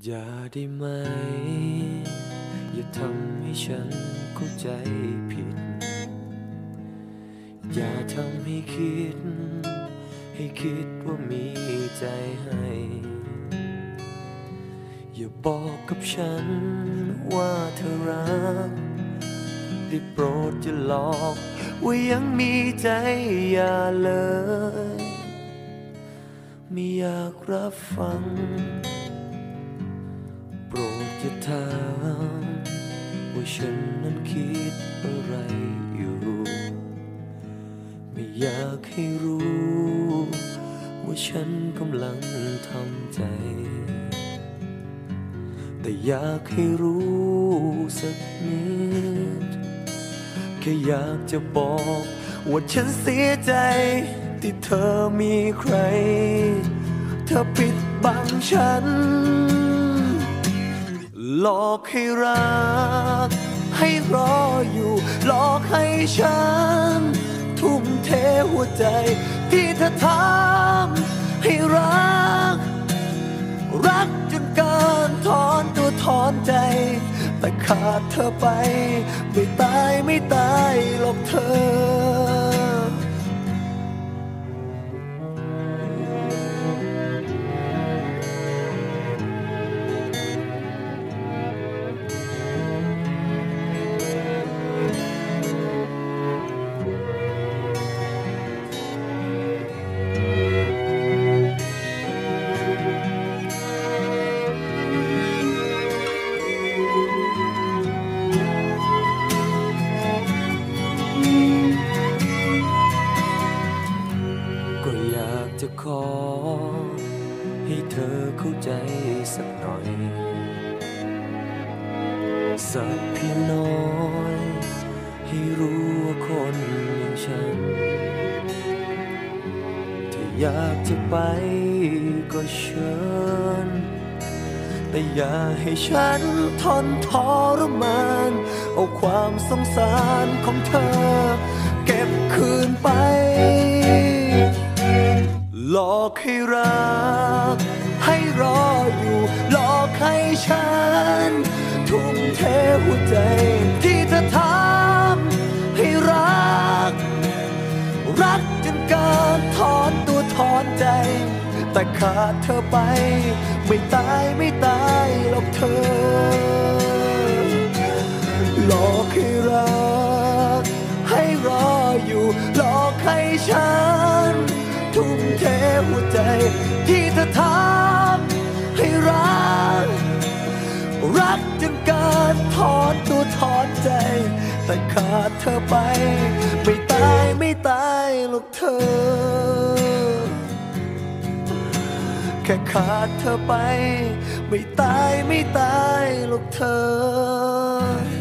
อย่าได้ไหม อย่าทำให้ฉันเข้าใจผิด อย่าทำให้คิด ให้คิดว่ามีใจให้ อย่าบอกกับฉันว่าเธอรัก ได้โปรดจะหลอกว่ายังมีใจอย่าเลย ไม่อยากรับฟัง ปรดอย่าถามว่าฉันนั้นคิดอะไรอยู่ ไม่อยากให้รู้ว่าฉันกำลังทำใจ แต่อยากให้รู้สักนิดแค่อยากจะบอกว่าฉันเสียใจที่เธอมีใคร เธอปิดบังฉัน หลอกให้รัก ให้รออยู่ หลอกให้ฉัน ทุ่มเทหัวใจที่เธอทำให้รัก รักจนเกินถอนตัวถอนใจ แต่ขาดเธอไป ไม่ตายไม่ตายหรอกเธอ ก็อยากจะขอ ให้เธอเข้าใจสักหน่อย สักเพียงน้อย ให้รู้ว่าคนอย่างฉัน ถ้าอยากจะไปก็เชิญ แต่อย่าให้ฉันทนทรมาน เอาความสงสารของเธอ เก็บคืนไป หลอกให้รัก ให้รออยู่ หลอกให้ฉัน ทุ่มเทหัวใจที่เธอทำให้รัก รักจนเกินถอนตัวถอนใจ แต่ขาดเธอไป ไม่ตายไม่ตายหรอกเธอ ที่เธอทำให้รัก รักจนเกินถอนตัวถอนใจ แต่ขาดเธอไป ไม่ตายไม่ตายหรอกเธอ แค่ขาดเธอไป ไม่ตายไม่ตายหรอกเธอ